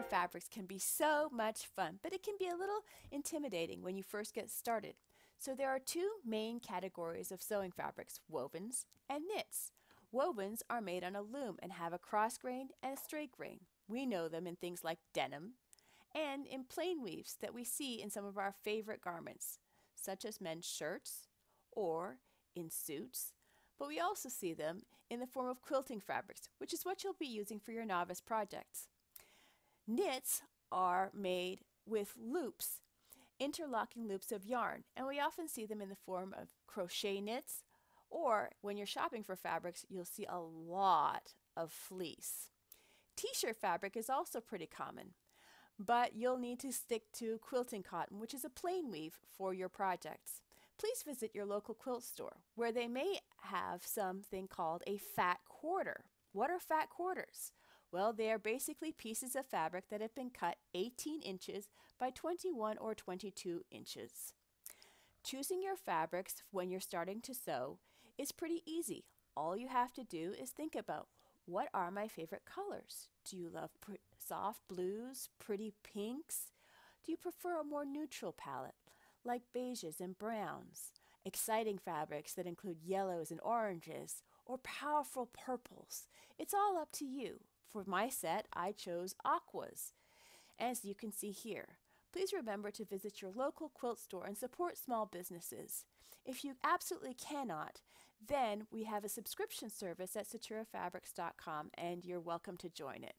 for fabrics can be so much fun, but it can be a little intimidating when you first get started. So there are two main categories of sewing fabrics, wovens and knits. Wovens are made on a loom and have a cross grain and a straight grain. We know them in things like denim and in plain weaves that we see in some of our favorite garments, such as men's shirts or in suits, but we also see them in the form of quilting fabrics, which is what you'll be using for your novice projects. Knits are made with loops, interlocking loops of yarn, and we often see them in the form of crochet knits, or when you're shopping for fabrics, you'll see a lot of fleece. T-shirt fabric is also pretty common, but you'll need to stick to quilting cotton, which is a plain weave for your projects. Please visit your local quilt store, where they may have something called a fat quarter. What are fat quarters? Well, they are basically pieces of fabric that have been cut 18 inches by 21 or 22 inches. Choosing your fabrics when you're starting to sew is pretty easy. All you have to do is think about what are my favorite colors? Do you love soft blues, pretty pinks? Do you prefer a more neutral palette, like beiges and browns? Exciting fabrics that include yellows and oranges, or powerful purples? It's all up to you. For my set, I chose aquas, as you can see here. Please remember to visit your local quilt store and support small businesses. If you absolutely cannot, then we have a subscription service at suturafabrics.com and you're welcome to join it.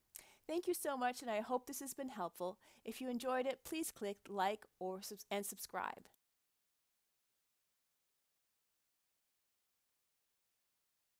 Thank you so much and I hope this has been helpful. If you enjoyed it, please click like or and subscribe.